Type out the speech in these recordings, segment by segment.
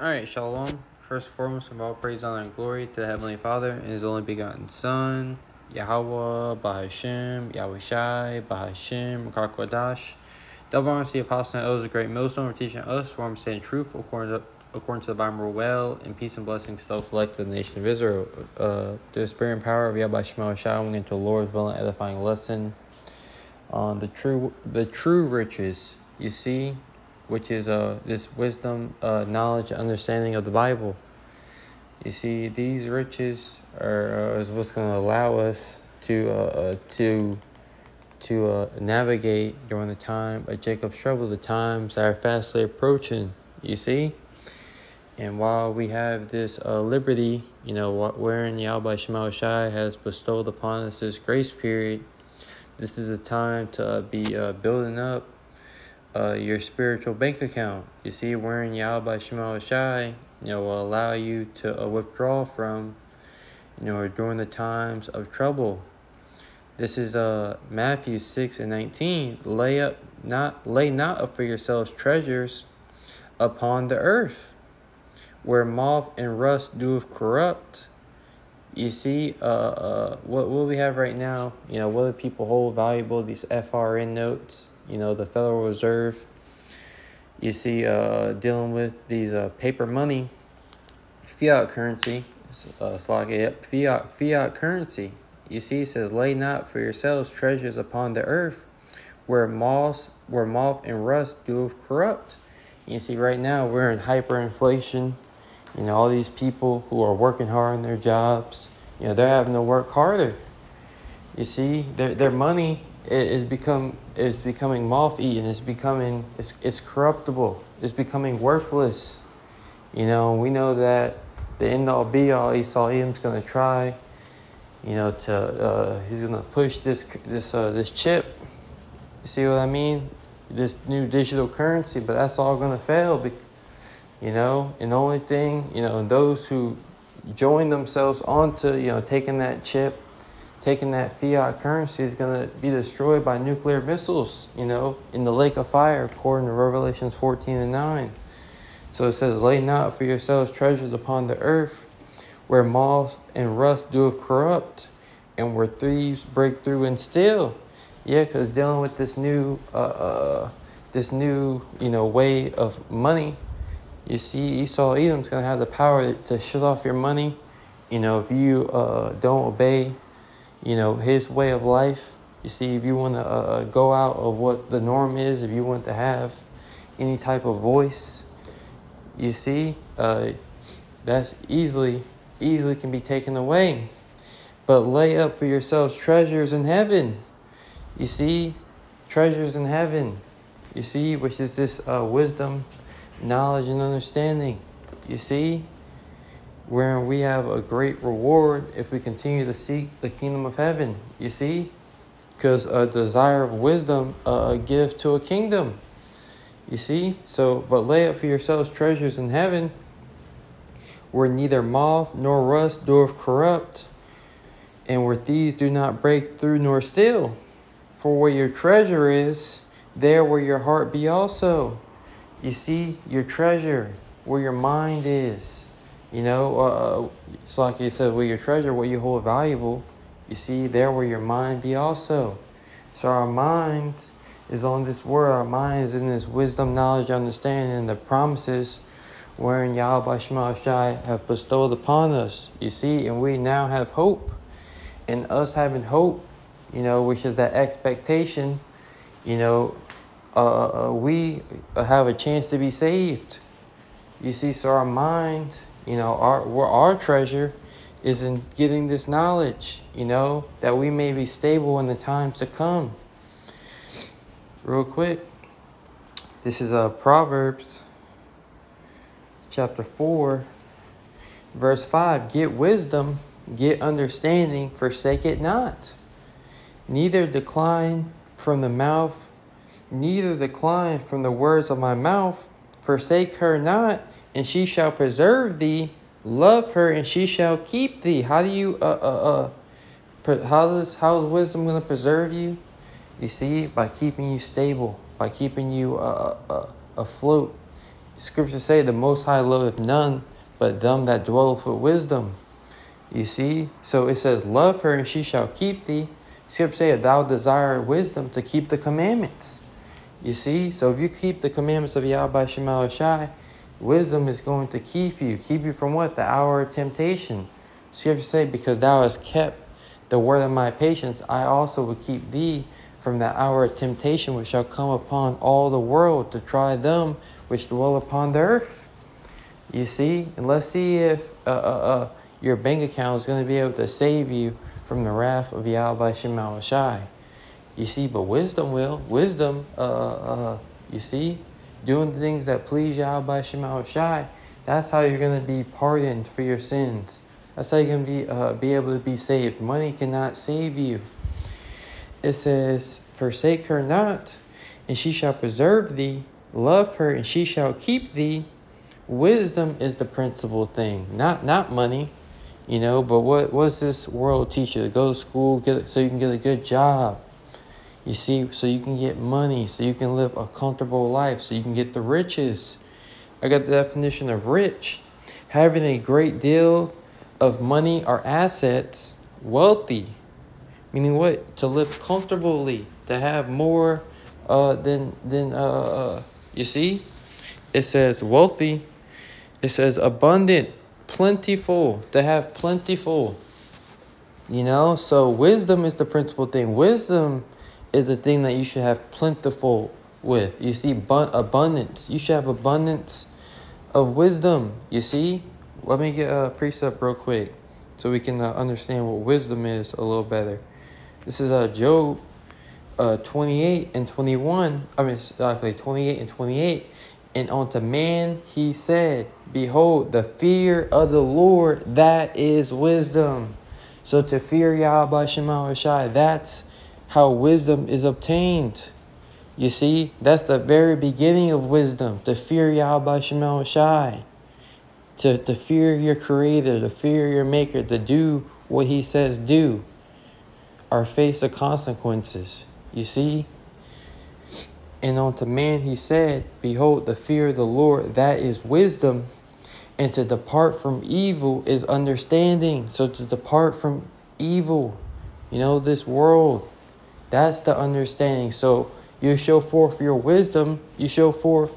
Alright, Shalom. First and foremost, of all praise, honor, and glory to the Heavenly Father and His only begotten Son, Yahweh, Bahashem, Yahweh Shai, Bahashem, Kakwadash. Double honor to the Apostle and elders, the great millstone, for teaching us, where I'm saying truth according to, according to the Bible well, and peace and blessings to the nation of Israel. Uh, the spirit and power of Yahweh Shema Shai, we into the Lord's will and edifying lesson on the true the true riches. You see, which is uh, this wisdom, uh, knowledge, understanding of the Bible. You see, these riches are uh, is what's going to allow us to uh, uh, to to uh, navigate during the time of Jacob's trouble, the times that are fastly approaching. You see, and while we have this uh, liberty, you know, wherein Yahweh Shemal Shai has bestowed upon us this grace period, this is a time to be uh, building up uh, your spiritual bank account. You see, wearing Yahweh Shemal Shai, you know, will allow you to uh, withdraw from, you know, during the times of trouble. This is uh Matthew six and nineteen. Lay up not lay not up for yourselves treasures upon the earth, where moth and rust doeth corrupt. You see, uh, uh, what what we have right now, you know, what do people hold valuable? These FRN notes you know, the Federal Reserve, you see uh, dealing with these uh, paper money, fiat currency, uh, fiat, fiat currency. You see, it says, lay not for yourselves treasures upon the earth, where moths, where moth and rust do corrupt. You see, right now we're in hyperinflation. You know, all these people who are working hard in their jobs, you know, they're having to work harder. You see, their their money is become is becoming moth eaten. It's becoming it's it's corruptible. It's becoming worthless. You know, we know that the end all be all Esau Edom's gonna try. You know, to uh, he's gonna push this this uh, this chip. You see what I mean? This new digital currency, but that's all gonna fail. you know, and the only thing you know, those who join themselves onto you know taking that chip taking that fiat currency is going to be destroyed by nuclear missiles, you know, in the lake of fire, according to Revelations 14 and 9. So it says, Lay not for yourselves treasures upon the earth, where moth and rust do corrupt, and where thieves break through and steal. Yeah, because dealing with this new, uh, uh, this new, you know, way of money, you see, Esau Edom's going to have the power to shut off your money. You know, if you uh, don't obey you know, his way of life. You see, if you want to uh, uh, go out of what the norm is, if you want to have any type of voice, you see, uh, that's easily, easily can be taken away. But lay up for yourselves treasures in heaven. You see, treasures in heaven. You see, which is this uh, wisdom, knowledge, and understanding. You see, where we have a great reward if we continue to seek the kingdom of heaven. You see? Because a desire of wisdom, a gift to a kingdom. You see? So, but lay up for yourselves treasures in heaven where neither moth nor rust doeth corrupt, and where thieves do not break through nor steal. For where your treasure is, there will your heart be also. You see, your treasure, where your mind is. You know, uh, it's like he said, where your treasure, what you hold valuable, you see, there where your mind be also. So our mind is on this word, our mind is in this wisdom, knowledge, understanding, and the promises wherein Yahweh Shai have bestowed upon us. You see, and we now have hope. And us having hope, you know, which is that expectation, you know, uh, uh we have a chance to be saved. You see, so our mind you know, our our treasure is in getting this knowledge, you know, that we may be stable in the times to come. Real quick, this is uh, Proverbs chapter 4, verse 5. Get wisdom, get understanding, forsake it not. Neither decline from the mouth, neither decline from the words of my mouth, forsake her not and she shall preserve thee. Love her, and she shall keep thee. How do you uh uh uh? How does how is wisdom going to preserve you? You see, by keeping you stable, by keeping you uh, uh, uh afloat. Scriptures say the Most High loveth none but them that dwelleth with wisdom. You see? So it says, Love her and she shall keep thee. Scripture say, Thou desire wisdom to keep the commandments. You see? So if you keep the commandments of Yahweh Shemal Shai, wisdom is going to keep you. Keep you from what? The hour of temptation. Scripture say, Because thou hast kept the word of my patience, I also will keep thee from the hour of temptation which shall come upon all the world to try them which dwell upon the earth. You see, and let's see if uh, uh, uh, your bank account is going to be able to save you from the wrath of Yahweh Shemal Shai. You see, but wisdom will. Wisdom, uh, uh, you see, doing things that please Yahweh Shemal Shai, that's how you're going to be pardoned for your sins. That's how you're going to be, uh, be able to be saved. Money cannot save you. It says, Forsake her not, and she shall preserve thee love her and she shall keep thee wisdom is the principal thing not not money you know but what what's this world teach you to go to school get so you can get a good job you see so you can get money so you can live a comfortable life so you can get the riches i got the definition of rich having a great deal of money or assets wealthy meaning what to live comfortably to have more uh, than than uh, uh you see? It says wealthy. It says abundant, plentiful, to have plentiful. You know, so wisdom is the principal thing. Wisdom is a thing that you should have plentiful with. You see, abundance. You should have abundance of wisdom. You see? Let me get a precept real quick so we can uh, understand what wisdom is a little better. This is uh, Job uh, 28 and 21, I mean, actually 28 and 28. And unto man he said, Behold, the fear of the Lord, that is wisdom. So to fear Yahweh Shema Shai, that's how wisdom is obtained. You see, that's the very beginning of wisdom, to fear Yahweh Shema Shai. To, to fear your creator, to fear your maker, to do what he says do, or face the consequences. You see? And unto man he said, Behold, the fear of the Lord, that is wisdom, and to depart from evil is understanding. So to depart from evil, you know, this world, that's the understanding. So you show forth your wisdom, you show forth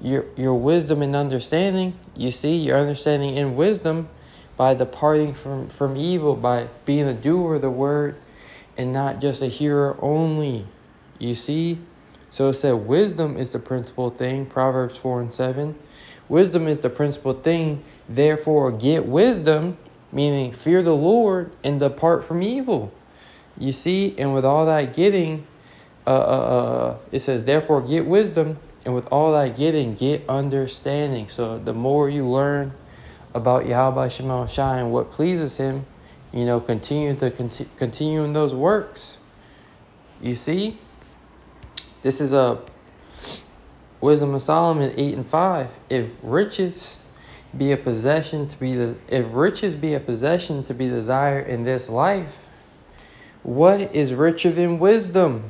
your, your wisdom and understanding. You see, your understanding and wisdom by departing from, from evil, by being a doer of the word and not just a hearer only. You see? So it said wisdom is the principal thing, Proverbs 4 and 7. Wisdom is the principal thing, therefore get wisdom, meaning fear the Lord and depart from evil. You see? And with all that getting, uh, uh, uh, it says, therefore get wisdom, and with all that getting, get understanding. So the more you learn about Yahweh Shema Shai and what pleases him, you know, continue to conti- continue in those works. You see, this is a Wisdom of Solomon eight and five. If riches be a possession to be the if riches be a possession to be desired in this life, what is richer than wisdom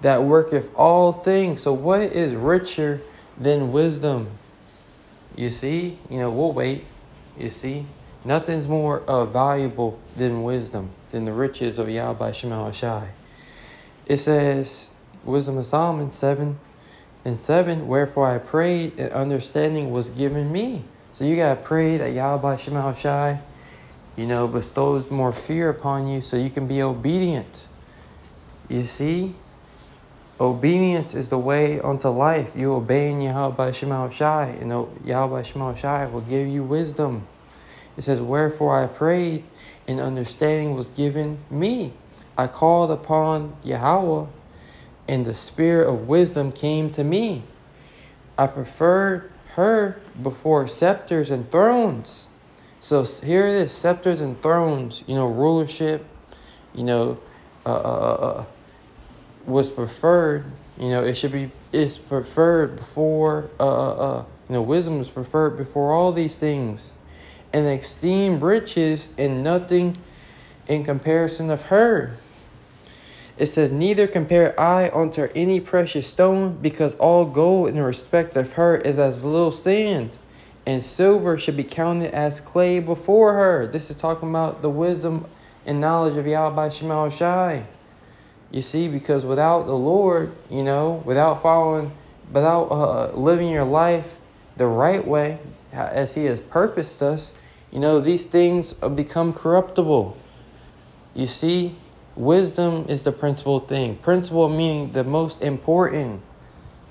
that worketh all things? So what is richer than wisdom? You see, you know, we'll wait. You see, Nothing's more uh, valuable than wisdom, than the riches of Yahweh Shemal Shai. It says, Wisdom of Solomon 7 and 7, Wherefore I prayed, and understanding was given me. So you got to pray that Yahweh Shemal Shai, you know, bestows more fear upon you so you can be obedient. You see? Obedience is the way unto life. You obeying Yahweh Shemal Shai, and Yahweh Shemal Shai will give you wisdom. It says, Wherefore I prayed, and understanding was given me. I called upon Yahweh, and the spirit of wisdom came to me. I preferred her before scepters and thrones. So here it is scepters and thrones, you know, rulership, you know, uh, uh, uh, uh was preferred. You know, it should be, it's preferred before, uh, uh, uh you know, wisdom is preferred before all these things and esteem riches and nothing in comparison of her. It says, Neither compare I unto any precious stone, because all gold in respect of her is as little sand, and silver should be counted as clay before her. This is talking about the wisdom and knowledge of Yahweh by Shemal Shai. You see, because without the Lord, you know, without following, without uh, living your life the right way, as He has purposed us, you know, these things become corruptible. You see, wisdom is the principal thing. Principal meaning the most important.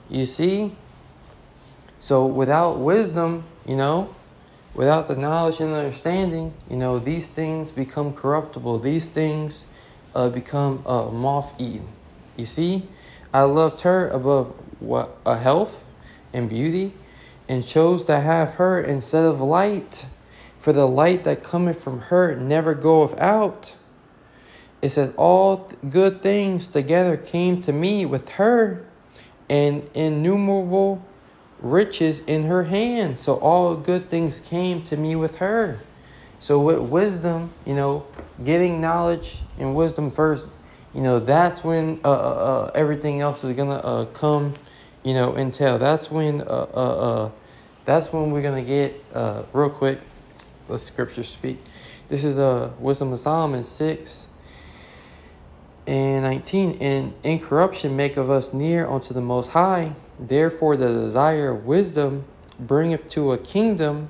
You see? So without wisdom, you know, without the knowledge and understanding, you know, these things become corruptible. These things uh, become uh, moth eaten. You see, I loved her above what a health and beauty, and chose to have her instead of light. For the light that cometh from her never goeth out. It says, All good things together came to me with her, and innumerable riches in her hand. So all good things came to me with her. So with wisdom, you know, getting knowledge and wisdom first, you know, that's when uh, uh, uh everything else is gonna uh, come, you know, entail. That's when uh, uh, uh, that's when we're gonna get uh, real quick. Let scripture speak. This is uh wisdom of Solomon six and nineteen. And incorruption make of us near unto the Most High. Therefore, the desire of wisdom bringeth to a kingdom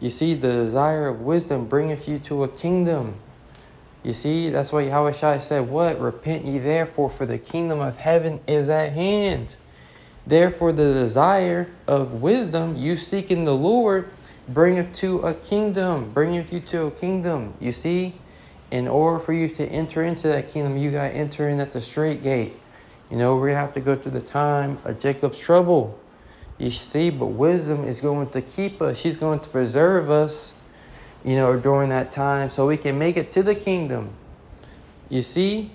you see, the desire of wisdom bringeth you to a kingdom. You see, that's why Yahweh said, What? Repent ye therefore, for the kingdom of heaven is at hand. Therefore, the desire of wisdom, you seeking the Lord, bringeth to a kingdom, bringeth you to a kingdom. You see, in order for you to enter into that kingdom, you got to enter in at the straight gate. You know, to have to go through the time of Jacob's trouble. You see, but wisdom is going to keep us. She's going to preserve us, you know, during that time so we can make it to the kingdom. You see,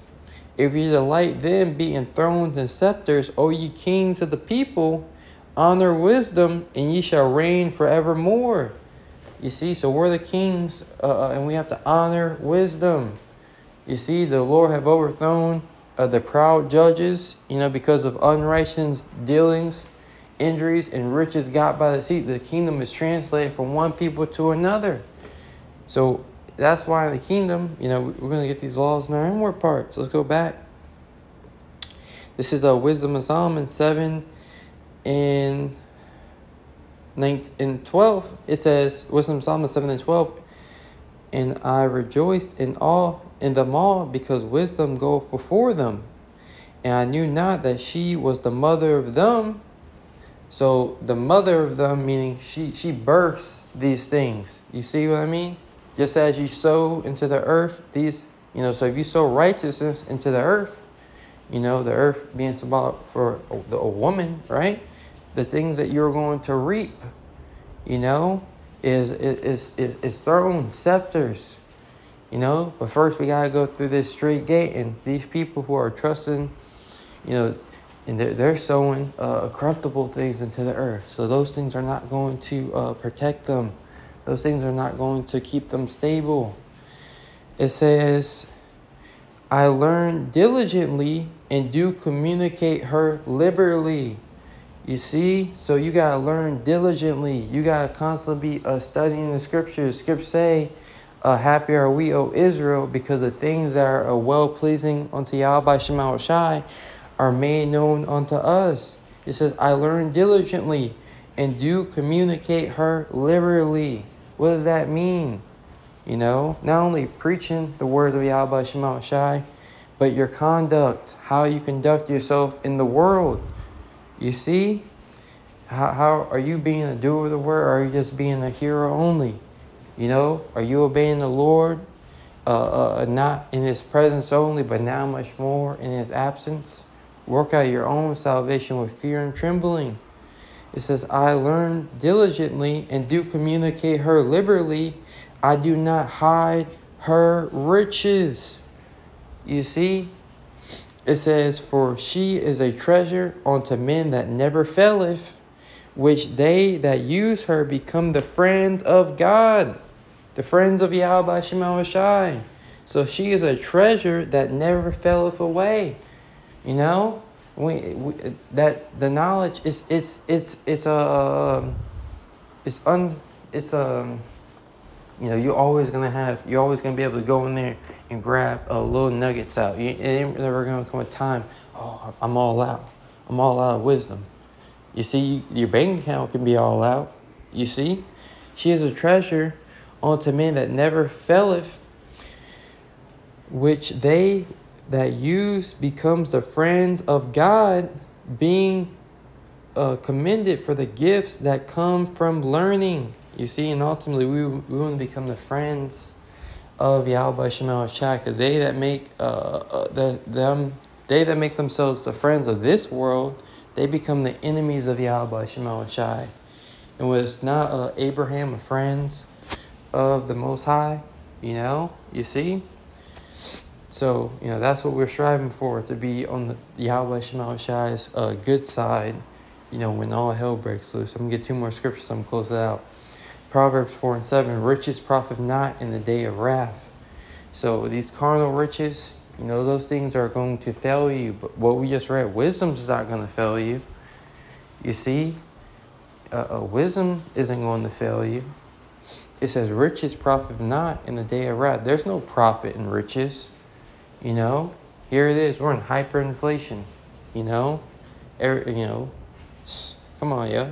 if you delight then be in thrones and scepters, O ye kings of the people, honor wisdom, and ye shall reign forevermore. You see, so we're the kings, uh, uh and we have to honor wisdom. You see, the Lord have overthrown uh, the proud judges, you know, because of unrighteous dealings injuries and riches got by the sea. The kingdom is translated from one people to another. So that's why in the kingdom, you know, we're going to get these laws in our inward parts. Let's go back. This is the Wisdom of Solomon 7 and 9 and 12. It says, Wisdom of Solomon 7 and 12. And I rejoiced in all in them all because wisdom goeth before them. And I knew not that she was the mother of them so the mother of them, meaning she, she births these things. You see what I mean? Just as you sow into the earth, these, you know, so if you sow righteousness into the earth, you know, the earth being symbolic for a, a woman, right? The things that you're going to reap, you know, is, is, is, is throne, scepters, you know. But first we got to go through this straight gate. And these people who are trusting, you know, and they're, they're sowing uh, corruptible things into the earth. So those things are not going to uh, protect them. Those things are not going to keep them stable. It says, I learn diligently and do communicate her liberally. You see, so you gotta learn diligently. You gotta constantly be uh, studying the scriptures. Scriptures say, uh, "Happy are we, O Israel, because the things that are uh, well pleasing unto Yahweh Shema Shai are made known unto us. It says, I learn diligently and do communicate her liberally. What does that mean? You know, not only preaching the words of Yahweh Shema Shai, but your conduct, how you conduct yourself in the world. You see? How, how are you being a doer of the word or are you just being a hearer only? You know, are you obeying the Lord? Uh, uh, not in his presence only, but now much more in his absence. Work out your own salvation with fear and trembling. It says, I learn diligently and do communicate her liberally. I do not hide her riches. You see? It says, For she is a treasure unto men that never faileth, which they that use her become the friends of God, the friends of Yahweh Shemel Shai. So she is a treasure that never felleth away. You know, we, we that the knowledge is it's it's it's a um, it's un it's a um, you know you're always gonna have you're always gonna be able to go in there and grab a little nuggets out. You, ain't never gonna come a time. Oh, I'm all out. I'm all out of wisdom. You see, your bank account can be all out. You see, she is a treasure unto men that never faileth, which they that use becomes the friends of God, being uh, commended for the gifts that come from learning. You see, and ultimately we, we want to become the friends of Yahweh Shemal Shaka. They that make uh, uh, the them they that make themselves the friends of this world, they become the enemies of Yahweh Shemal Shai. And was not uh, Abraham a friend of the Most High? You know, you see. So, you know, that's what we're striving for, to be on the Yahweh Shemal Shai's uh, good side, you know, when all hell breaks loose. I'm going to get two more scriptures, I'm going to close it out. Proverbs 4 and 7, riches profit not in the day of wrath. So these carnal riches, you know, those things are going to fail you. But what we just read, wisdom's not going to fail you. You see, uh, wisdom isn't going to fail you. It says, riches profit not in the day of wrath. There's no profit in riches. You know, here it is. We're in hyperinflation. You know, Every, you know, come on, yeah.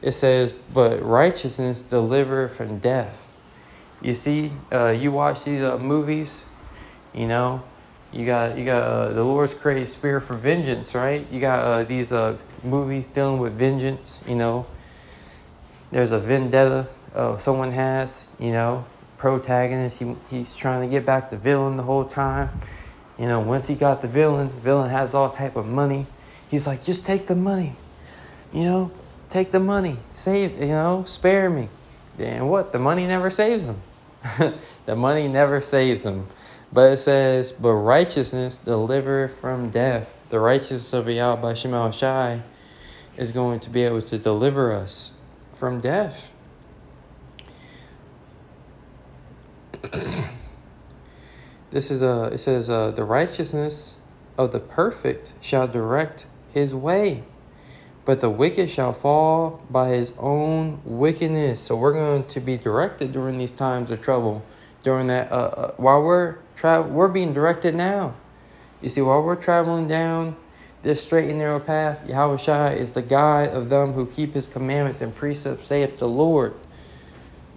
It says, but righteousness deliver from death. You see, uh, you watch these uh, movies. You know, you got you got uh, the Lord's created spirit for vengeance, right? You got uh, these uh, movies dealing with vengeance. You know, there's a vendetta uh, someone has. You know, protagonist. He, he's trying to get back the villain the whole time. You know, once he got the villain, villain has all type of money. He's like, just take the money. You know, take the money. Save, you know, spare me. And what? The money never saves them. the money never saves them. But it says, but righteousness deliver from death. The righteousness of Yahweh Shemal Shai is going to be able to deliver us from death. This is a. It says uh, the righteousness of the perfect shall direct his way, but the wicked shall fall by his own wickedness. So we're going to be directed during these times of trouble. During that, uh, uh, while we're travel, we're being directed now. You see, while we're traveling down this straight and narrow path, Yahweh Shai is the guide of them who keep his commandments and precepts, saith the Lord.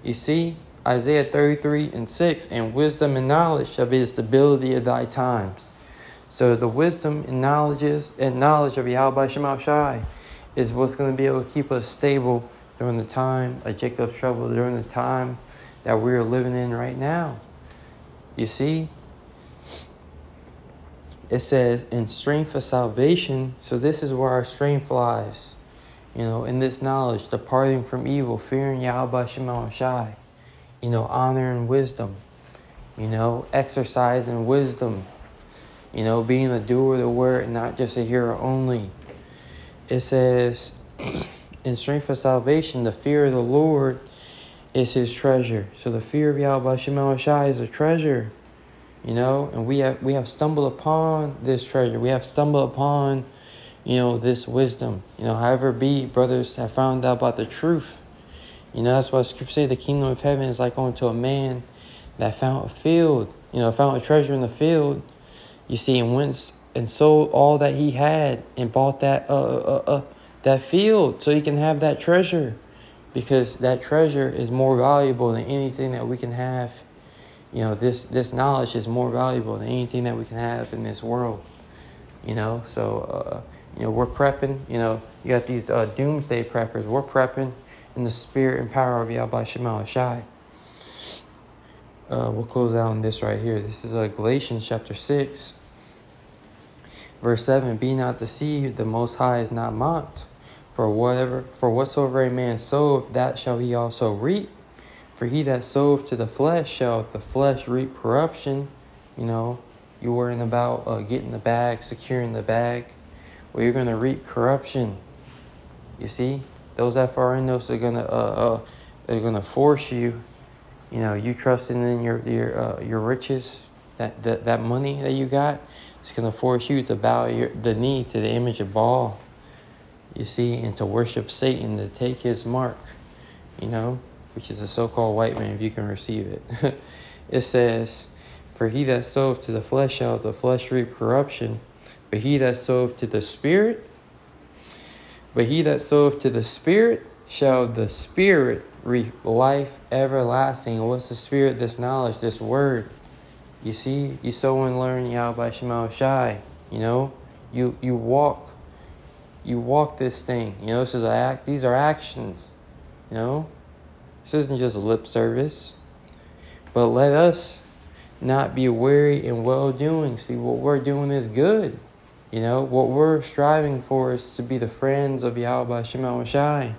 You see, Isaiah 33 and 6, and wisdom and knowledge shall be the stability of thy times. So the wisdom and knowledges and knowledge of Yahweh Shai is what's going to be able to keep us stable during the time of Jacob's trouble, during the time that we're living in right now. You see? It says, in strength of salvation. So this is where our strength lies. You know, in this knowledge, departing from evil, fearing Yahweh Shemal Shai you know, honor and wisdom, you know, exercise and wisdom, you know, being a doer of the word and not just a hearer only. It says, in strength of salvation, the fear of the Lord is his treasure. So the fear of Yahweh Shai is a treasure, you know, and we have we have stumbled upon this treasure. We have stumbled upon, you know, this wisdom. You know, however be, brothers have found out about the truth you know, that's why scripture say the kingdom of heaven is like going to a man that found a field, you know, found a treasure in the field. You see, and went and sold all that he had and bought that uh, uh, uh, uh, that field so he can have that treasure, because that treasure is more valuable than anything that we can have. You know, this this knowledge is more valuable than anything that we can have in this world. You know, so uh, you know we're prepping. You know, you got these uh, doomsday preppers. We're prepping in the spirit and power of Yahweh Shemal Shai. Uh, we'll close out on this right here. This is uh, Galatians chapter 6, verse 7. Be not deceived, the Most High is not mocked. For whatever, for whatsoever a man soweth, that shall he also reap. For he that soweth to the flesh shall the flesh reap corruption. You know, you're worrying about uh, getting the bag, securing the bag. Well, you're going to reap corruption. You see? those FRNs are gonna uh, uh are gonna force you, you know, you trusting in your your uh, your riches, that, that, that money that you got is going to force you to bow your, the knee to the image of Baal, you see, and to worship Satan, to take his mark, you know, which is a so called white man, if you can receive it. it says, For he that soweth to the flesh shall the flesh reap corruption, but he that soweth to the Spirit, but he that soweth to the Spirit shall the Spirit reap life everlasting. What's the Spirit? This knowledge, this word. You see, you sow and learn Yahweh Shemal Shai. You know, you you walk, you walk this thing. You know, this is act. These are actions. You know, this isn't just a lip service. But let us not be weary in well doing. See, what we're doing is good. You know, what we're striving for is to be the friends of Yahweh Shemal Shai.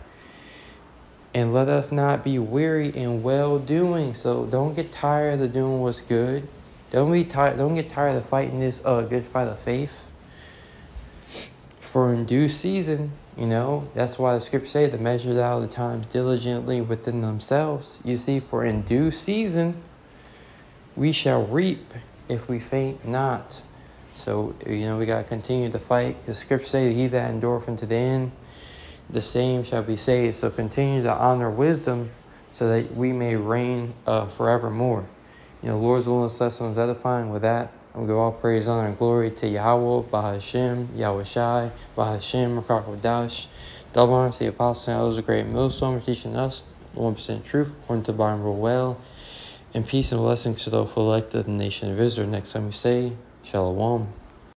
And let us not be weary in well doing. So don't get tired of doing what's good. Don't be tired. Don't get tired of fighting this uh, good fight of faith. For in due season, you know, that's why the scripture say the measure out the times diligently within themselves. You see, for in due season, we shall reap if we faint not. So, you know, we got to continue to fight. The scripture say, he that endureth unto the end, the same shall be saved. So continue to honor wisdom so that we may reign uh, forevermore. You know, Lord's will and lesson is edifying with that. We give all praise, honor, and glory to Yahweh, Bahashim, Yahweh Shai, Bahashim, Rakakwadash. Double honor to the apostles and elders of great for teaching us 1% truth, according to Byron rule well. And peace and blessings to those who elected the nation of Israel. Next time we say, Shalom.